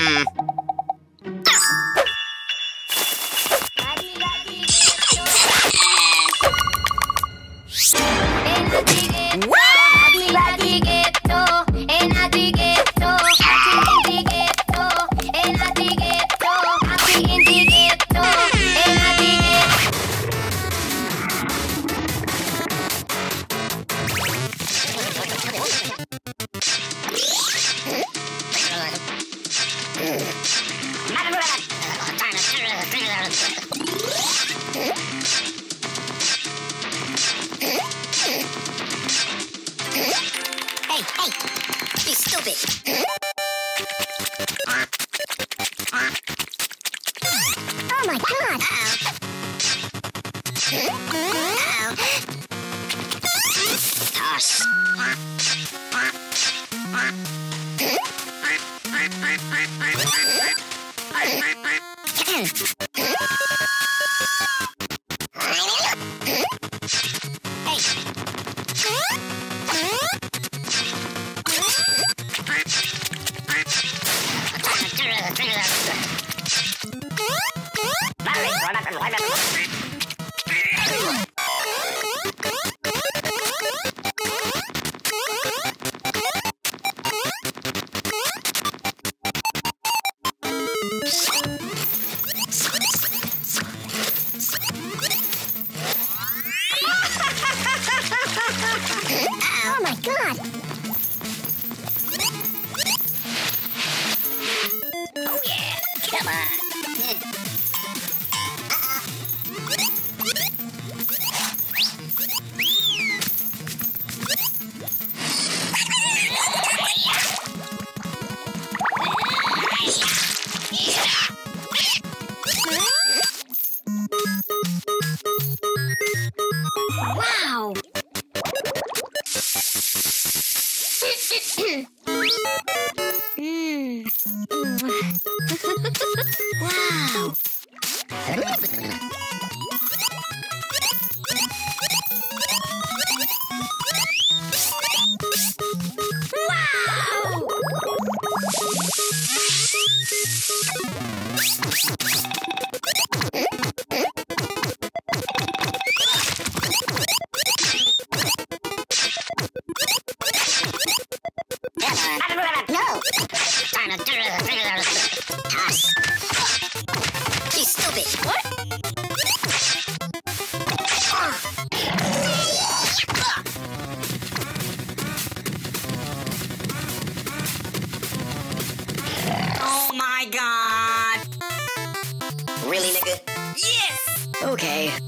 Hey, you. Oh my god. Oh my god! Mm. wow! No! You stupid. What? Oh my god! Really, nigga? Yes! Okay.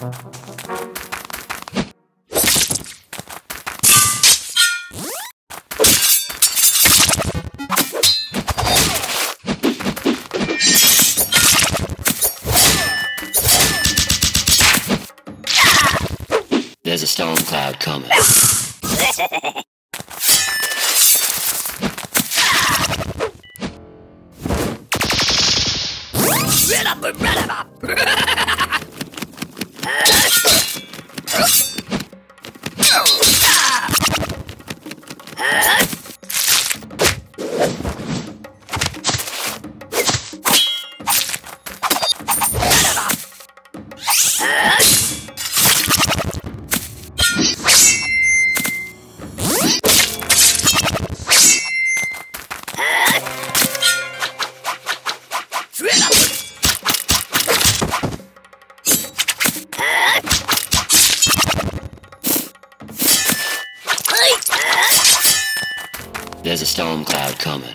There's a storm cloud coming. There's a storm cloud coming.